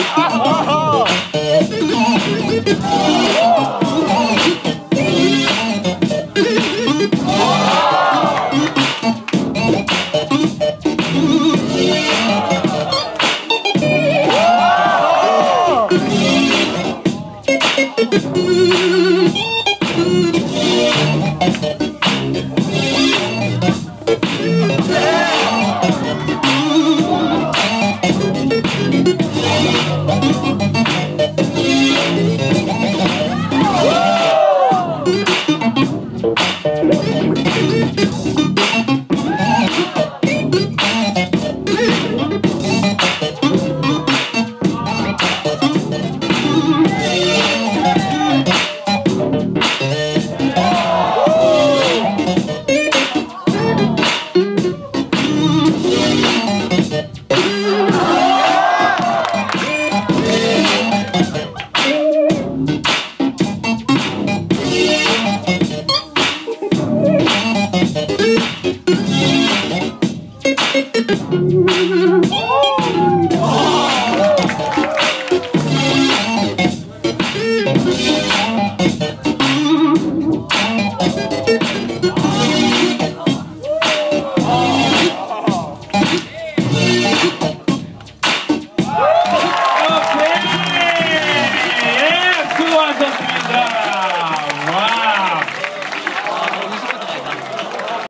Oh, oh, oh.